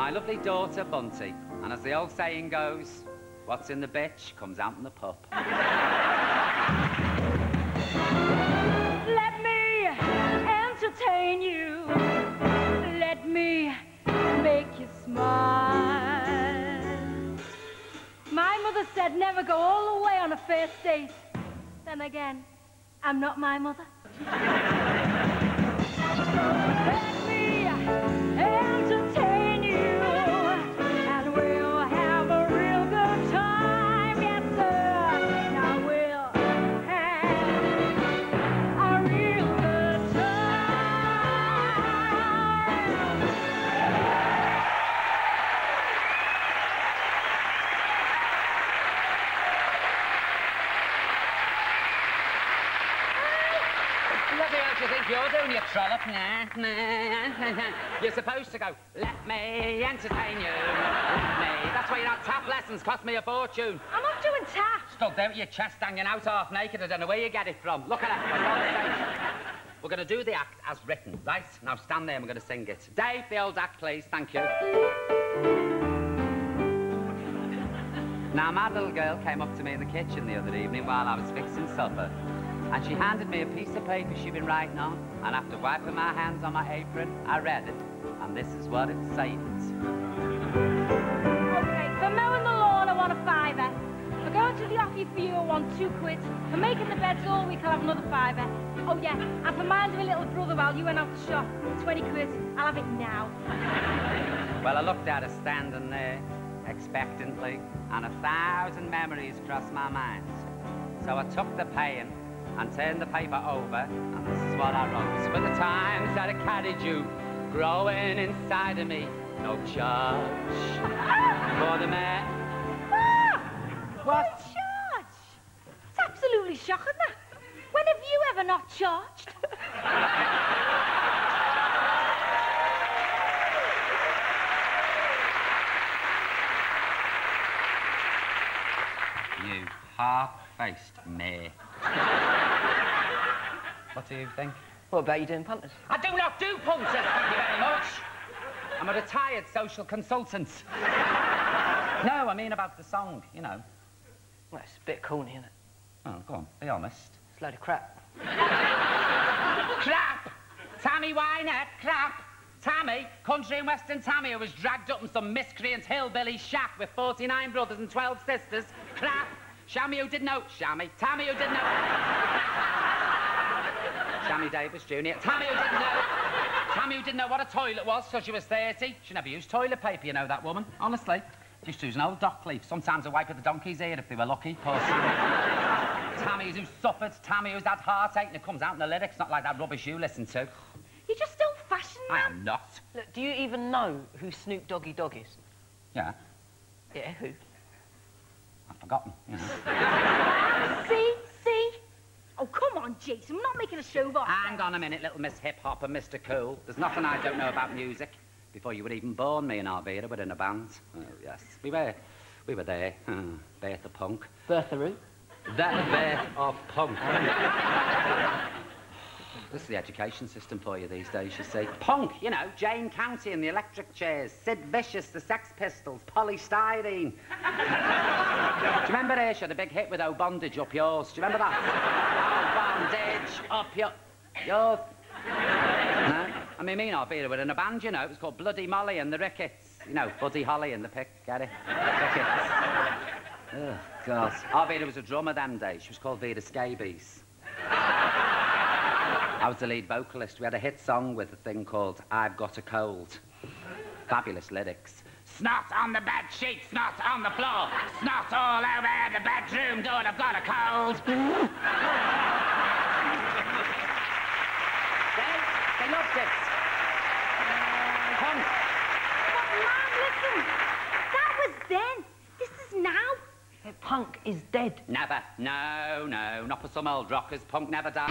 My lovely daughter, Bunty. And as the old saying goes, what's in the bitch comes out in the pup. Let me entertain you. Let me make you smile. My mother said never go all the way on a first date. Then again, I'm not my mother. Bloody hell do you think you're doing, you trollop? Nah, nah. You're supposed to go, let me entertain you, let me. That's why you're not tap lessons, cost me a fortune. I'm not doing tap. Stood there with your chest hanging out half naked, I don't know where you get it from. Look at it, it's on stage. We're going to do the act as written, right? Now stand there and we're going to sing it. Dave, the old act, please, thank you. Now, my little girl came up to me in the kitchen the other evening while I was fixing supper. And she handed me a piece of paper she'd been writing on. And after wiping my hands on my apron, I read it. And this is what it says. Okay, for mowing the lawn, I want a fiver. For going to the offie for you, I want two quid. For making the beds all week, I'll have another fiver. Oh, yeah, and for minding my little brother while you went out to shop, 20 quid. I'll have it now. Well, I looked at her standing there, expectantly, and a thousand memories crossed my mind. So I took the paying and turn the paper over, and this is what I wrote. For the times that I carried you, growing inside of me, no charge. For the man. Ah! What? No charge? It's absolutely shocking, that. When have you ever not charged? You half-faced mare. What do you think? What about you doing punters? I do not do punters, thank you very much. I'm a retired social consultant. no, I mean about the song, you know. Well, it's a bit corny, isn't it? Oh, go on, be honest. It's a load of crap. Crap! Tammy Wynette, crap! Tammy, country and western Tammy, who was dragged up in some miscreant hillbilly shack with 49 brothers and 12 sisters, crap! Shammy who didn't know, Shammy, Tammy who didn't know. Shammy Davis Jr. Tammy who didn't know. Tammy who didn't know what a toilet was till she was 30. She never used toilet paper, you know, that woman. Honestly. She used to use an old dock leaf. Sometimes a wipe at the donkey's ear if they were lucky. Tammy's who suffered. Tammy who's had heartache and it comes out in the lyrics, not like that rubbish you listen to. You're just old-fashioned, I am not. Look, do you even know who Snoop Doggy Dogg is? Yeah, Yeah, who? I've forgotten. You know. See? See? Oh, come on, Jason. We're not making a show of ourselves. Hang on a minute, little Miss Hip Hop and Mr. Cool. There's nothing I don't know about music. Before you were even born, me and Arvira were in a band. Oh, yes. We were, we were there. Birth of Punk. Bertha Root? That birth of punk. this is the education system for you these days, you see. Punk, you know, Jane County and the Electric Chairs, Sid Vicious, the Sex Pistols, Poly Styrene. Do you remember her? She had a big hit with Oh Bondage Up Yours. Do you remember that? Oh Bondage Up Your... Yours. No? I mean, me and Arvira were in a band, you know. It was called Bloody Molly and the Rickets. You know, Buddy Holly and the Pick, get it? Rickets. Oh, God. Arvira was a drummer them days. She was called Vida Scabies. I was the lead vocalist. We had a hit song with a thing called I've Got a Cold. Fabulous lyrics. Snot on the bed sheet, snot on the floor, snot all over the bedroom door, I've got a cold. they, they loved it. Punk. But, man, listen. That was then. This is now. Hey, punk is dead. Never. No, no, not for some old rockers. Punk never died.